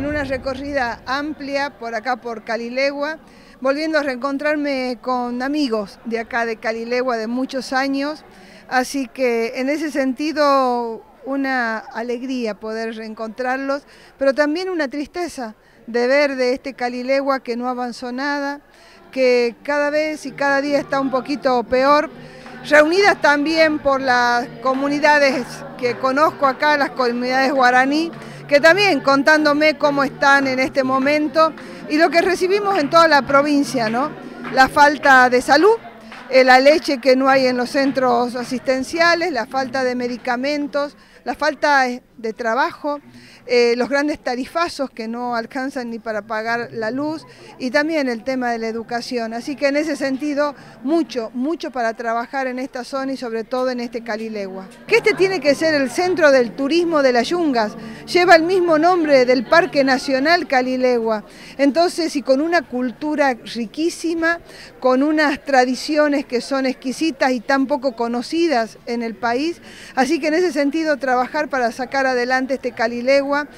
en una recorrida amplia por acá por Calilegua, volviendo a reencontrarme con amigos de acá de Calilegua de muchos años, así que en ese sentido una alegría poder reencontrarlos, pero también una tristeza de ver de este Calilegua que no avanzó nada, que cada vez y cada día está un poquito peor, reunidas también por las comunidades que conozco acá, las comunidades guaraní, que también contándome cómo están en este momento y lo que recibimos en toda la provincia, ¿no? La falta de salud, eh, la leche que no hay en los centros asistenciales, la falta de medicamentos, la falta de trabajo, eh, los grandes tarifazos que no alcanzan ni para pagar la luz y también el tema de la educación. Así que en ese sentido, mucho, mucho para trabajar en esta zona y sobre todo en este Calilegua. Que este tiene que ser el centro del turismo de las yungas, lleva el mismo nombre del Parque Nacional Calilegua. Entonces, y con una cultura riquísima, con unas tradiciones que son exquisitas y tan poco conocidas en el país. Así que en ese sentido, trabajar para sacar adelante este Calilegua